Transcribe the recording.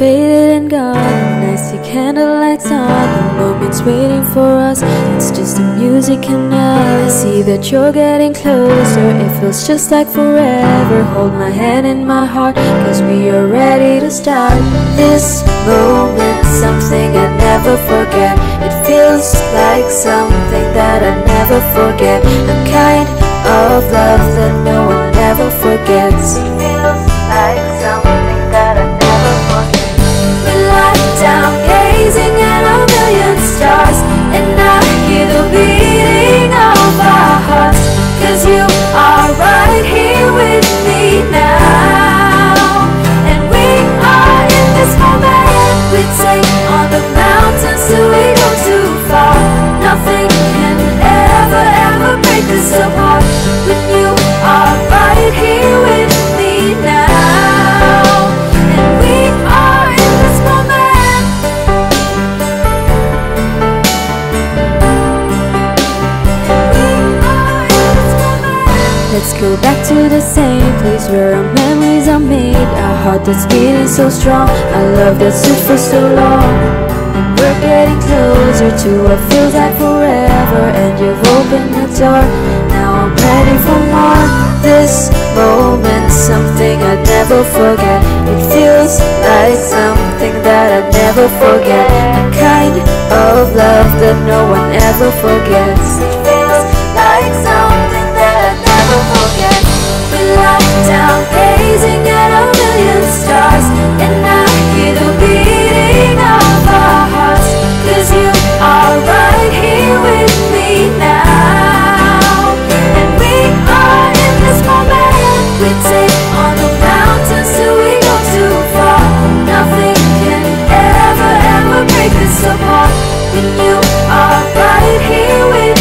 faded and gone I see candlelights on. The moment's waiting for us. It's just the music and us I see that you're getting closer. It feels just like forever. Hold my hand in my heart Cause we are ready to start. This moment, something I never forget. It feels like something that I never forget. A kind of love that no one ever forgets When you. Are right here with me now. And we are in this moment. Let's go back to the same place where our memories are made. Our heart that's beating so strong. Our love that's stood for so long. And we're getting closer to what feels like forever And you've opened the door. Now I'm ready for more. This moment, something I never forget. It feels like something that I never forget. A kind of love that no one ever forgets you are right here with me.